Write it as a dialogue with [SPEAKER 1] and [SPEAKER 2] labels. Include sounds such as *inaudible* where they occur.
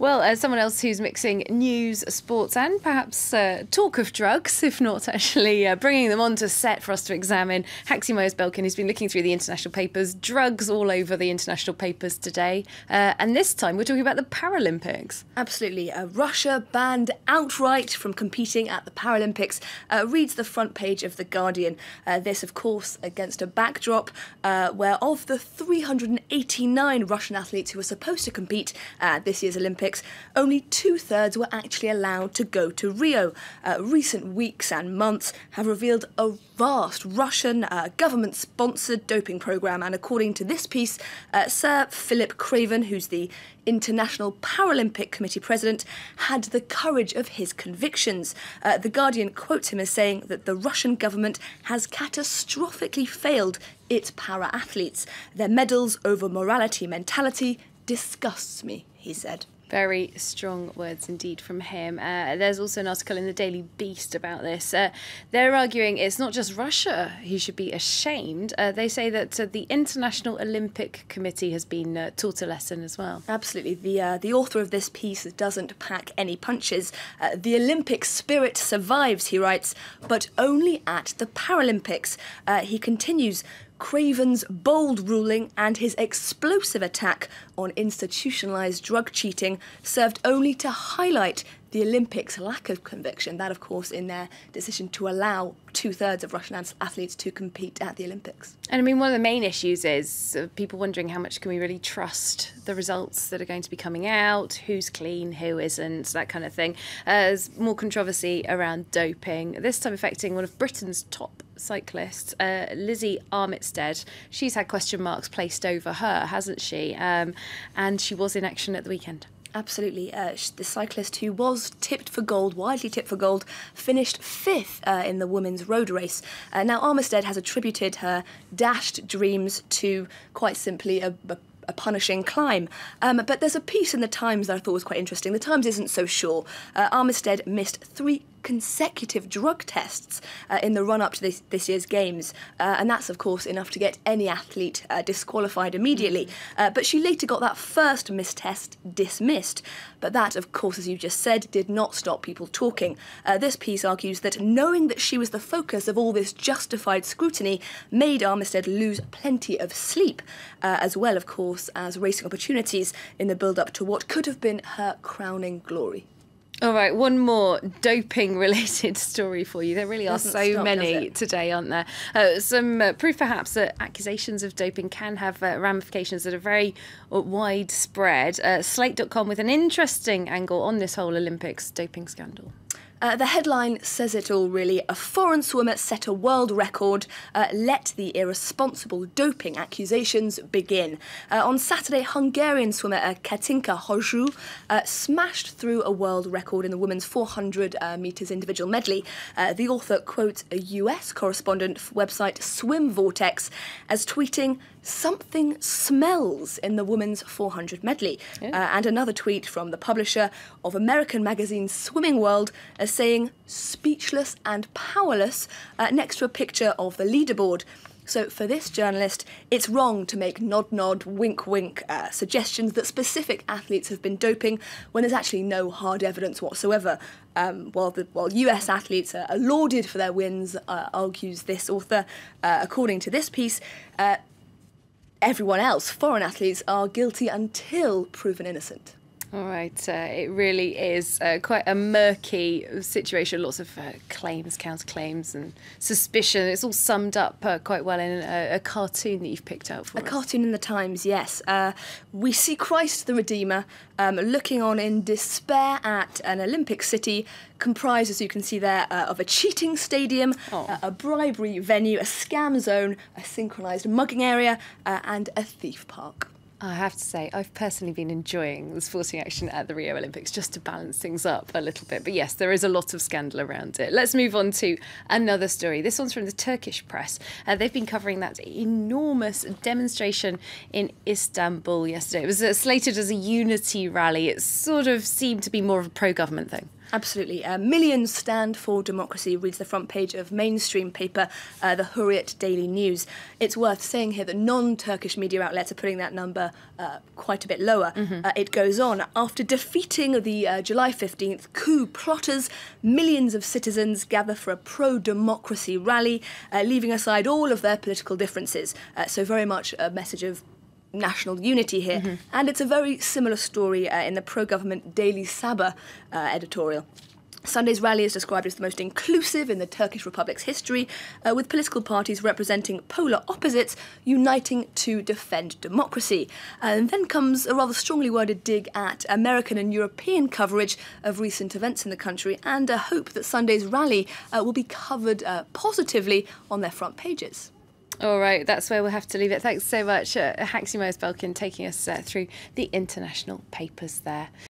[SPEAKER 1] Well, as someone else who's mixing news, sports, and perhaps uh, talk of drugs, if not actually uh, bringing them onto set for us to examine, Haxi Moyes Belkin, who's been looking through the international papers, drugs all over the international papers today. Uh, and this time we're talking about the Paralympics.
[SPEAKER 2] Absolutely. Uh, Russia banned outright from competing at the Paralympics, uh, reads the front page of The Guardian. Uh, this, of course, against a backdrop where of the 389 Russian athletes who were supposed to compete at this year's Olympics, only two thirds were actually allowed to go to Rio. Uh, recent weeks and months have revealed a vast Russian uh, government sponsored doping program, and according to this piece, uh, Sir Philip Craven, who's the International Paralympic Committee president, had the courage of his convictions. Uh, the Guardian quotes him as saying that the Russian government has catastrophically failed its para athletes. Their medals over morality mentality disgusts me, he said.
[SPEAKER 1] Very strong words indeed from him. Uh, there's also an article in the Daily Beast about this. Uh, they're arguing it's not just Russia who should be ashamed. Uh, they say that uh, the International Olympic Committee has been uh, taught a lesson as well.
[SPEAKER 2] Absolutely. The, uh, the author of this piece doesn't pack any punches. the Olympic spirit survives, he writes, but only at the Paralympics. he continues Craven's bold ruling and his explosive attack on institutionalised drug cheating served only to highlight the Olympics' lack of conviction. That, of course, in their decision to allow two thirds of Russian athletes to compete at the Olympics.
[SPEAKER 1] And I mean, one of the main issues is uh, people wondering how much can we really trust the results that are going to be coming out, who's clean, who isn't, that kind of thing. Uh, there's more controversy around doping, this time affecting one of Britain's top cyclists, uh, Lizzie Armitstead. She's had question marks placed over her, hasn't she? Um, and she was in action at the weekend.
[SPEAKER 2] Absolutely. Uh, the cyclist who was tipped for gold, widely tipped for gold, finished fifth uh, in the women's road race. Uh, now, Armitstead has attributed her dashed dreams to quite simply a, a a punishing climb. Um, but there's a piece in the Times that I thought was quite interesting. The Times isn't so sure. Uh, Armitstead missed three consecutive drug tests uh, in the run up to this, this year's games, uh, and that's of course enough to get any athlete uh, disqualified immediately. Mm. but she later got that first missed test dismissed. But that, of course, as you just said, did not stop people talking. Uh, this piece argues that knowing that she was the focus of all this justified scrutiny made Armitstead lose plenty of sleep, uh, as well, of course, as racing opportunities in the build up to what could have been her crowning glory.
[SPEAKER 1] All right, one more doping related *laughs* story for you. There really are so stop, many today, aren't there? Uh, some uh, proof perhaps that accusations of doping can have uh, ramifications that are very uh, widespread. Uh, Slate.com with an interesting angle on this whole Olympics doping scandal.
[SPEAKER 2] Uh, the headline says it all, really. A foreign swimmer set a world record. Uh, let the irresponsible doping accusations begin. Uh, on Saturday, Hungarian swimmer uh, Katinka Hosszú uh, smashed through a world record in the women's 400 uh, metres individual medley. the author quotes a US correspondent website Swim Vortex as tweeting, Something smells in the women's 400 medley. Yeah. and another tweet from the publisher of American magazine Swimming World saying speechless and powerless uh, next to a picture of the leaderboard. So, for this journalist, it's wrong to make nod nod, wink wink uh, suggestions that specific athletes have been doping when there's actually no hard evidence whatsoever. Um, while, the, while US athletes are, lauded for their wins, uh, argues this author, uh, according to this piece, uh, everyone else, foreign athletes, are guilty until proven innocent.
[SPEAKER 1] All right, uh, it really is uh, quite a murky situation. Lots of uh, claims, counterclaims, and suspicion. It's all summed up uh, quite well in a, a, cartoon that you've picked out for
[SPEAKER 2] a
[SPEAKER 1] us.
[SPEAKER 2] cartoon in the Times, yes. Uh, we see Christ the Redeemer um, looking on in despair at an Olympic city comprised, as you can see there, uh, of a cheating stadium, oh. a bribery venue, a scam zone, a synchronised mugging area, and a thief park.
[SPEAKER 1] I have to say, I've personally been enjoying the sporting action at the Rio Olympics just to balance things up a little bit. But yes, there is a lot of scandal around it. Let's move on to another story. This one's from the Turkish press. Uh, they've been covering that enormous demonstration in Istanbul yesterday. It was uh, slated as a unity rally. It sort of seemed to be more of a pro government thing.
[SPEAKER 2] Absolutely. Uh, millions stand for democracy reads the front page of mainstream paper, uh, the Hurriyet Daily News. It's worth saying here that non Turkish media outlets are putting that number uh, quite a bit lower. Mm-hmm. Uh, it goes on. After defeating the uh, July 15th coup plotters, millions of citizens gather for a pro democracy rally, uh, leaving aside all of their political differences. so, very much a message of national unity here. Mm-hmm. And it's a very similar story uh, in the pro government Daily Sabah uh, editorial. Sunday's rally is described as the most inclusive in the Turkish Republic's history, uh, with political parties representing polar opposites uniting to defend democracy. And then comes a rather strongly worded dig at American and European coverage of recent events in the country and a hope that Sunday's rally uh, will be covered uh, positively on their front pages.
[SPEAKER 1] All right, that's where we'll have to leave it. Thanks so much, uh, Belkin, taking us uh, through the international papers there.